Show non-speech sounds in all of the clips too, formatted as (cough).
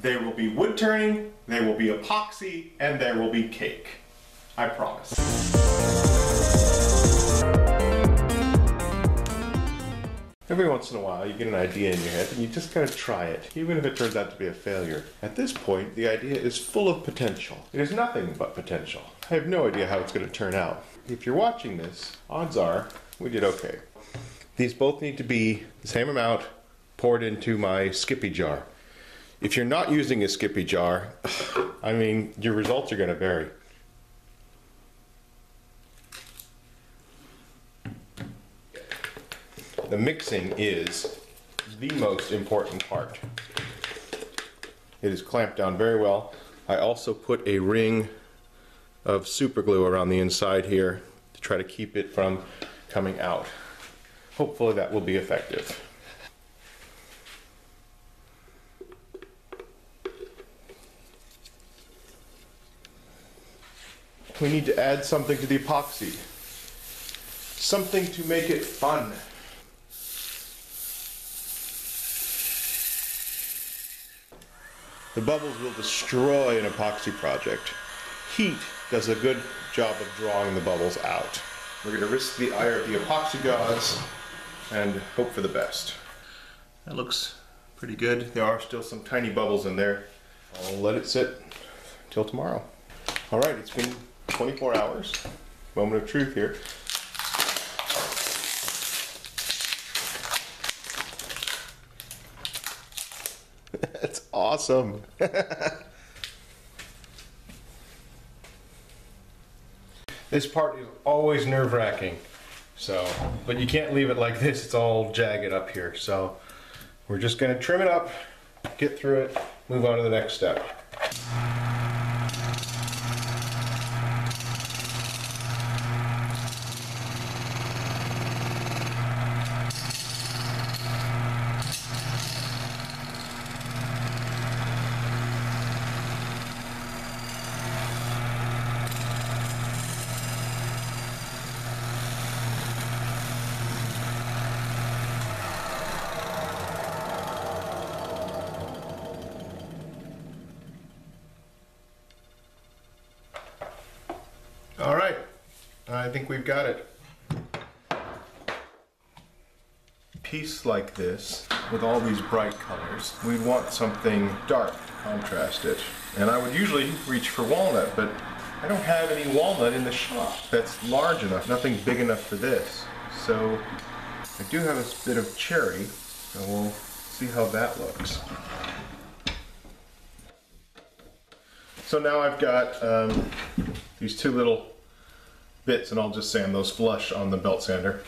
there will be wood turning, there will be epoxy, and there will be cake. I promise. Every once in a while, you get an idea in your head and you just gotta try it, even if it turns out to be a failure. At this point, the idea is full of potential. It is nothing but potential. I have no idea how it's gonna turn out. If you're watching this, odds are we did okay. These both need to be the same amount poured into my Skippy jar. If you're not using a Skippy jar, (sighs) I mean, your results are gonna vary. The mixing is the most important part. It is clamped down very well. I also put a ring of super glue around the inside here to try to keep it from coming out. Hopefully that will be effective. We need to add something to the epoxy. Something to make it fun. The bubbles will destroy an epoxy project. Heat does a good job of drawing the bubbles out. We're going to risk the ire of the epoxy gods and hope for the best. That looks pretty good. There are still some tiny bubbles in there. I'll let it sit till tomorrow. All right, it's been 24 hours. Moment of truth here. (laughs) That's awesome. (laughs) this part is always nerve wracking. So, but you can't leave it like this. It's all jagged up here. So we're just gonna trim it up, get through it, move on to the next step. All right, I think we've got it. Piece like this, with all these bright colors, we'd want something dark to contrast it. And I would usually reach for walnut, but I don't have any walnut in the shop that's large enough, nothing big enough for this. So I do have a bit of cherry, and we'll see how that looks. So now I've got um, these two little bits and I'll just sand those flush on the belt sander.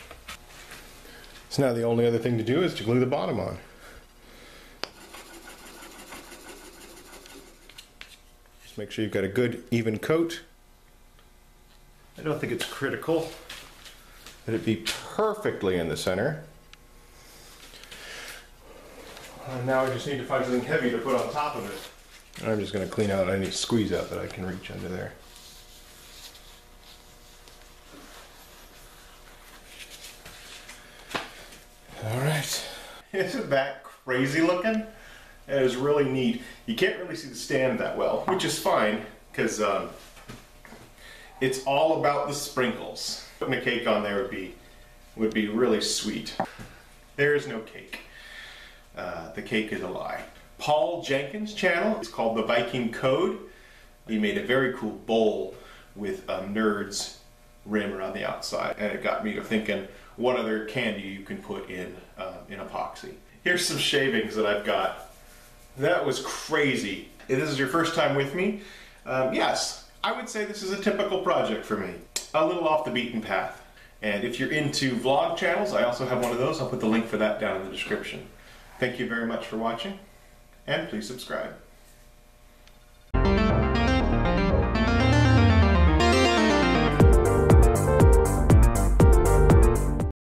So now the only other thing to do is to glue the bottom on. Just make sure you've got a good even coat. I don't think it's critical that it be perfectly in the center. And now I just need to find something heavy to put on top of it. I'm just going to clean out any squeeze out that I can reach under there. All right. Isn't that crazy looking? It is really neat. You can't really see the stand that well, which is fine because um, it's all about the sprinkles. Putting a cake on there would be would be really sweet. There is no cake. Uh, the cake is a lie. Paul Jenkins' channel is called The Viking Code. He made a very cool bowl with a nerd's rim around the outside, and it got me to thinking what other candy you can put in uh, in epoxy. Here's some shavings that I've got. That was crazy. If this is your first time with me, um, yes, I would say this is a typical project for me. A little off the beaten path. And if you're into vlog channels, I also have one of those. I'll put the link for that down in the description. Thank you very much for watching, and please subscribe.